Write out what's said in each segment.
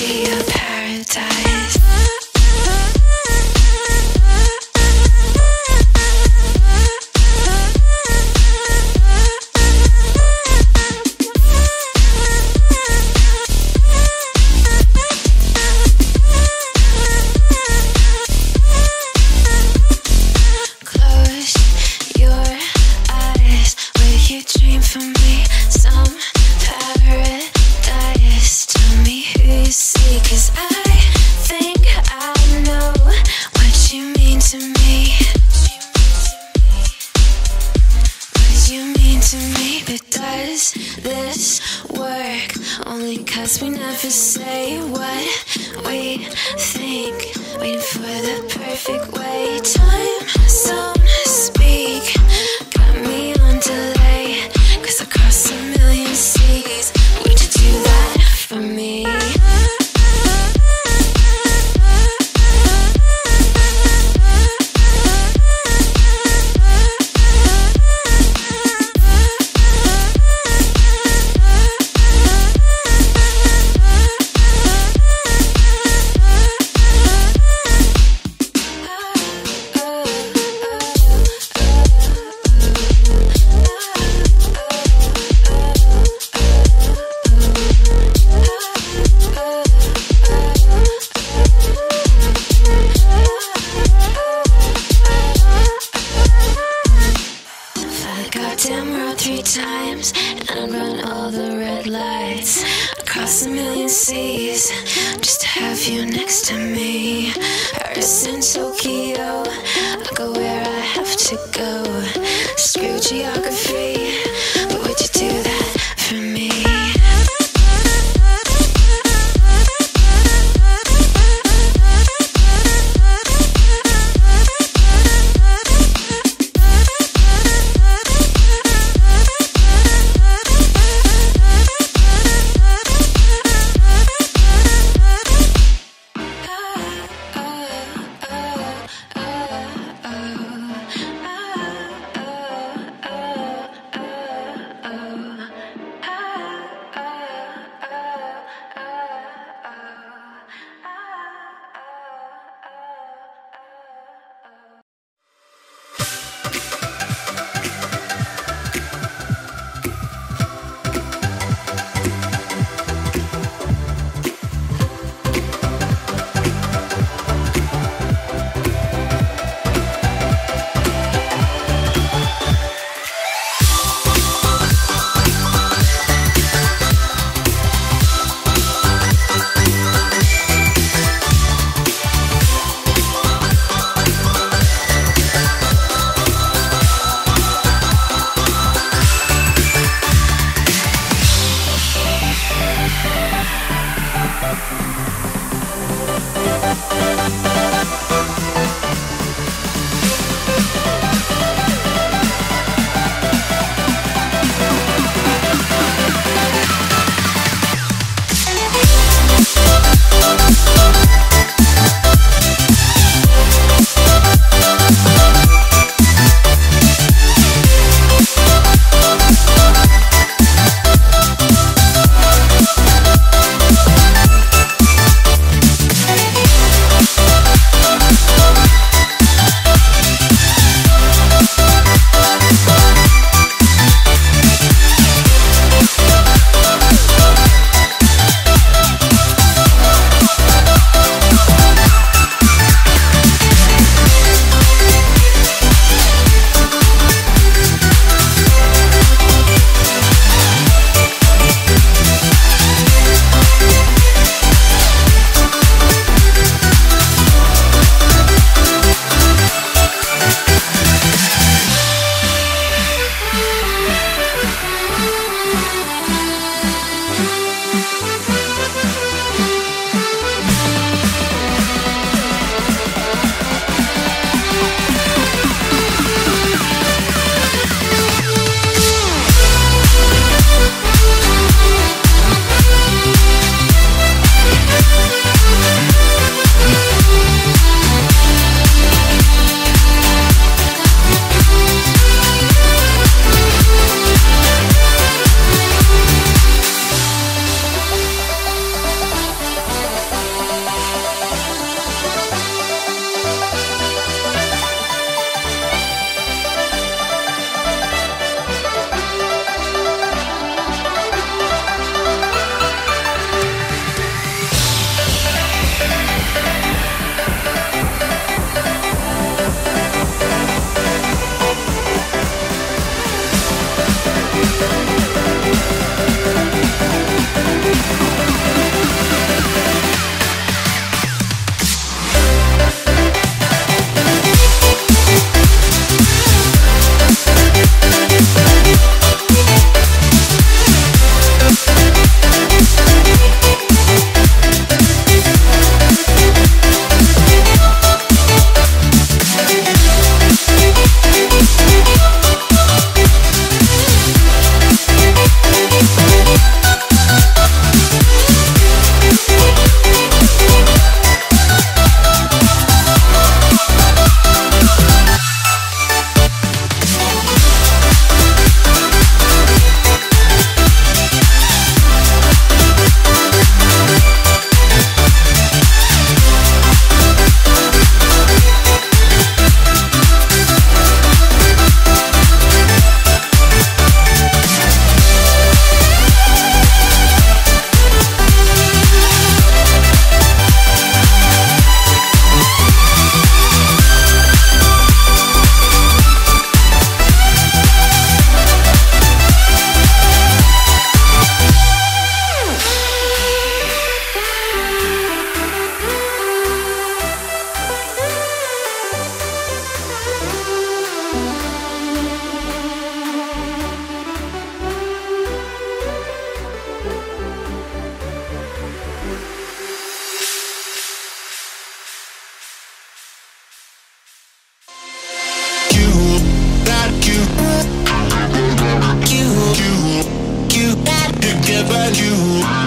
Yeah. Cause we never say what we think. Waiting for the perfect way. Time, zone, space. million seas just to have you next to me. Earth in Tokyo, I go where I have to go. Screw geography. you.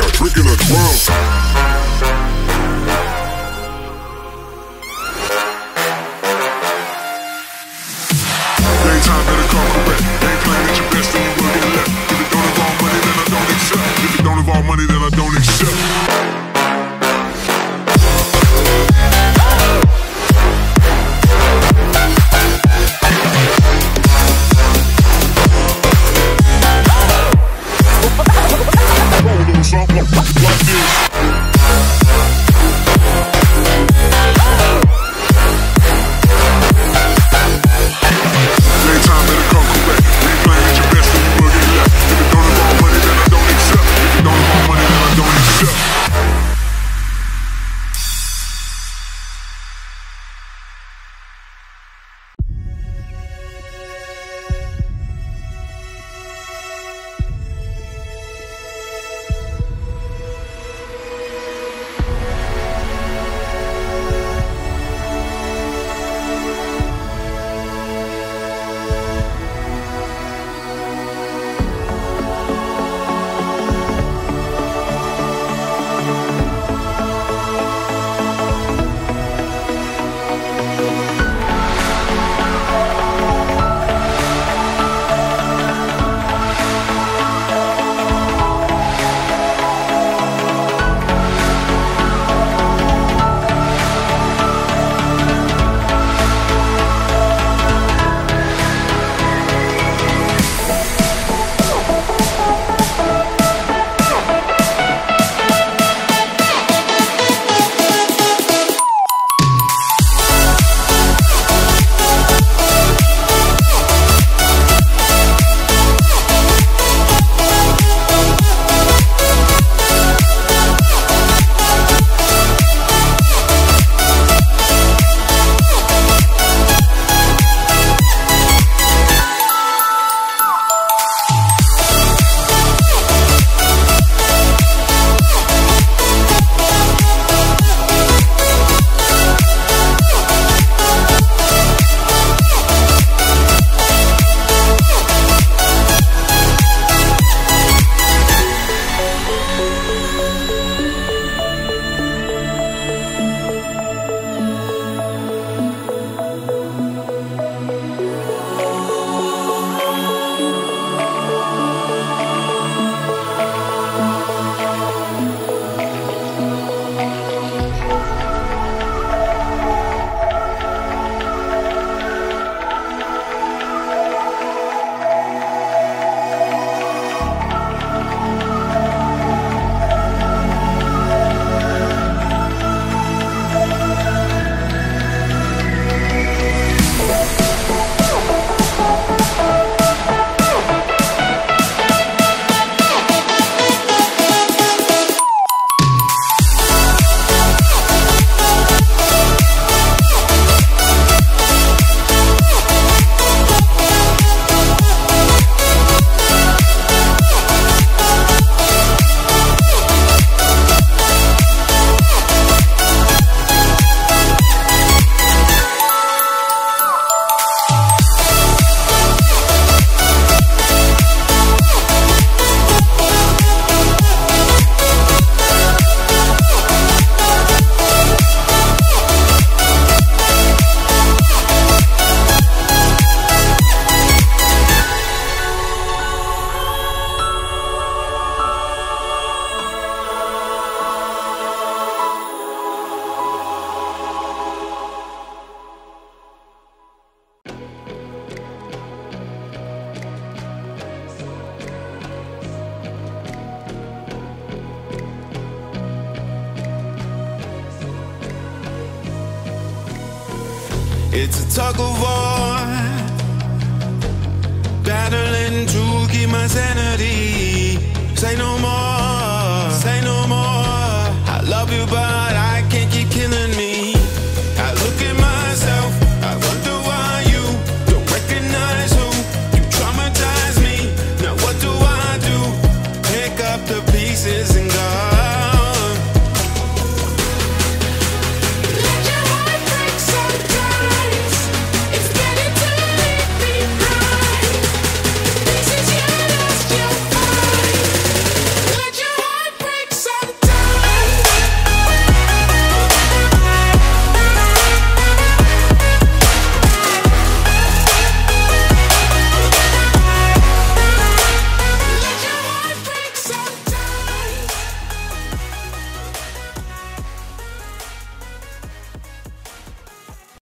Drinking got drink the. It's a tug of war. Battling to keep my sanity. Say no more. Say no